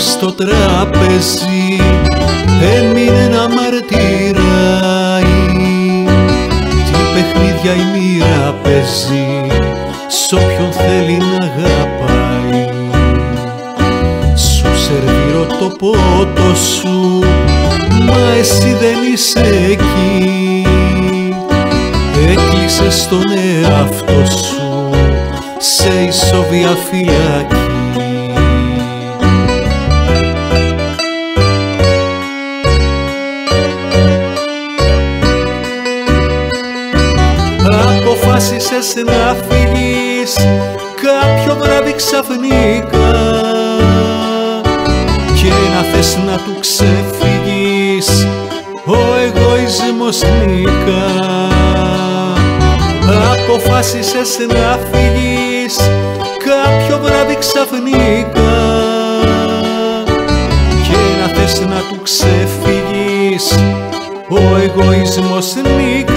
στο τράπεζι έμεινε να μαρτυράει. Τι παιχνίδια η μοίρα παίζει σ' όποιον θέλει να αγαπάει. Σου σερβίρω το πότο σου μα εσύ δεν είσαι εκεί. Έκλεισες τον εαυτό σου σε ισοβία φυλακή Αποφάσισες να φύγεις κάποιο βράδυ ξαφνικά. Και να θες να του ξεφύγεις ο εγωισμός νικά Αποφάσισες να φύγεις κάποιο βράδυ ξαφνικά. Και να θες να του ξεφύγεις ο εγωισμός νικά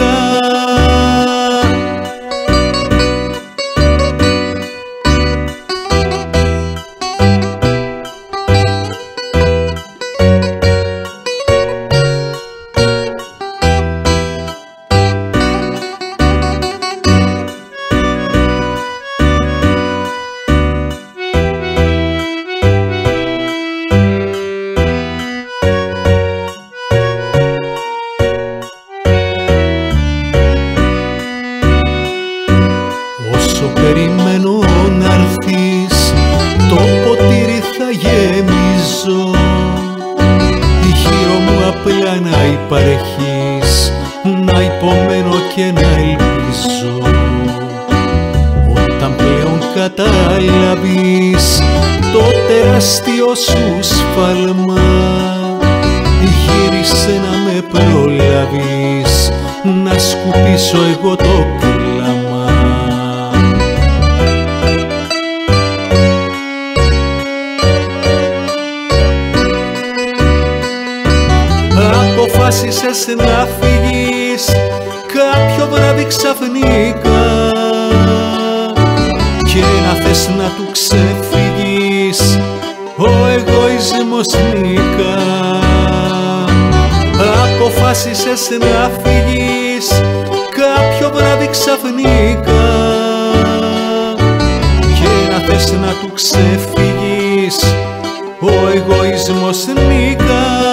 Όσο περιμένω να'ρθείς το ποτήρι θα γεμίζω. Γύρω μου απλά να υπάρχεις να υπομένω και να ελπίζω. Όταν πλέον καταλάβεις το τεράστιο σου σφάλμα γύρισε να με προλάβεις να σκουπίσω εγώ το κλάμα Αποφάσισες να φύγεις. Κάποιο βράδυ ξαφνικά. Και να θες να του ξεφύγεις. Ο εγωισμός νικά. Αποφάσισες να φύγεις. Κάποιο βράδυ ξαφνικά. Και να θες να του ξεφύγεις. Ο εγωισμός νικά